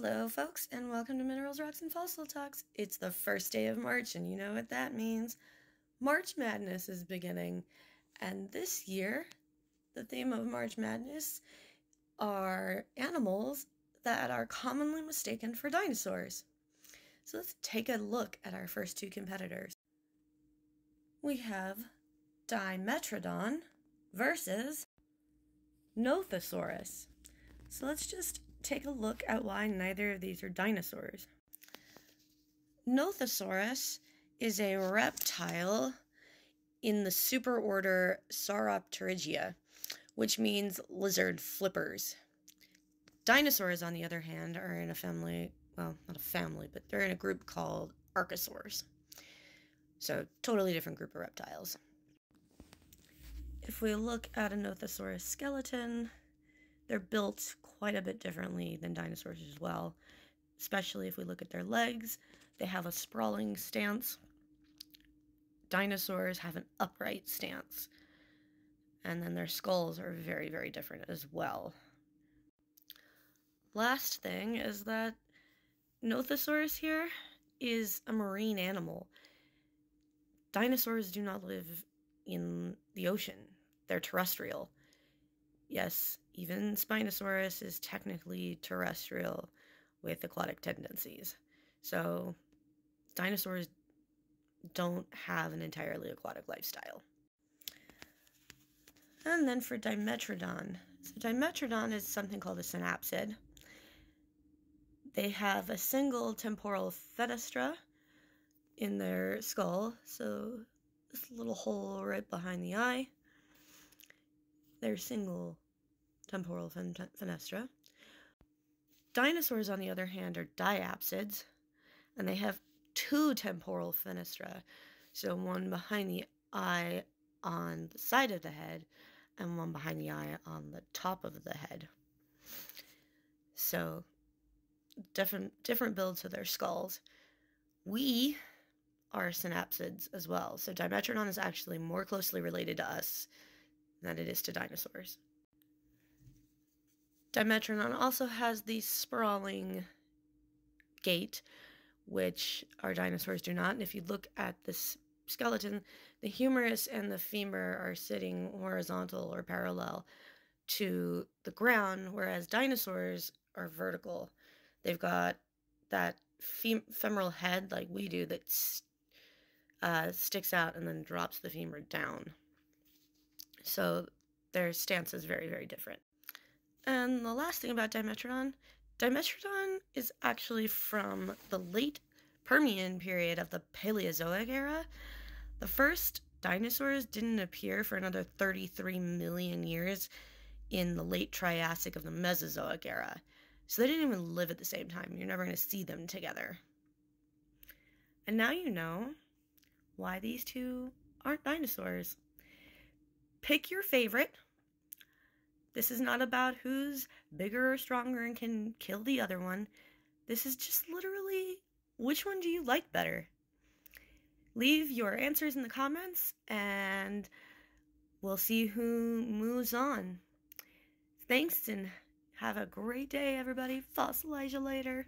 Hello, folks, and welcome to Minerals, Rocks, and Fossil Talks. It's the first day of March, and you know what that means. March Madness is beginning, and this year, the theme of March Madness are animals that are commonly mistaken for dinosaurs. So let's take a look at our first two competitors. We have Dimetrodon versus Nothosaurus. So let's just take a look at why neither of these are dinosaurs. Nothosaurus is a reptile in the superorder Sauropterygia, which means lizard flippers. Dinosaurs, on the other hand, are in a family, well, not a family, but they're in a group called Archosaurs. So, totally different group of reptiles. If we look at a Nothosaurus skeleton, they're built quite a bit differently than dinosaurs as well, especially if we look at their legs. They have a sprawling stance. Dinosaurs have an upright stance. And then their skulls are very, very different as well. Last thing is that Nothosaurus here is a marine animal. Dinosaurs do not live in the ocean, they're terrestrial. Yes, even Spinosaurus is technically terrestrial with aquatic tendencies. So dinosaurs don't have an entirely aquatic lifestyle. And then for Dimetrodon. So Dimetrodon is something called a synapsid. They have a single temporal fenestra in their skull, so this little hole right behind the eye. They're single temporal fenestra. Dinosaurs, on the other hand, are diapsids, and they have two temporal fenestra. So one behind the eye on the side of the head, and one behind the eye on the top of the head. So different different builds of their skulls. We are synapsids as well. So Dimetrodon is actually more closely related to us than it is to dinosaurs. Dimetrodon also has the sprawling gait, which our dinosaurs do not. And if you look at this skeleton, the humerus and the femur are sitting horizontal or parallel to the ground, whereas dinosaurs are vertical. They've got that fem femoral head like we do that uh, sticks out and then drops the femur down. So their stance is very, very different. And the last thing about Dimetrodon, Dimetrodon is actually from the late Permian period of the Paleozoic era. The first dinosaurs didn't appear for another 33 million years in the late Triassic of the Mesozoic era. So they didn't even live at the same time. You're never going to see them together. And now you know why these two aren't dinosaurs. Pick your favorite. This is not about who's bigger or stronger and can kill the other one. This is just literally which one do you like better? Leave your answers in the comments and we'll see who moves on. Thanks and have a great day, everybody. Fossilize you later.